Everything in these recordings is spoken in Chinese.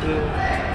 我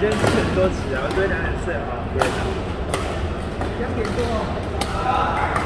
今天四点多起啊，我昨天两点睡，啊，两点多。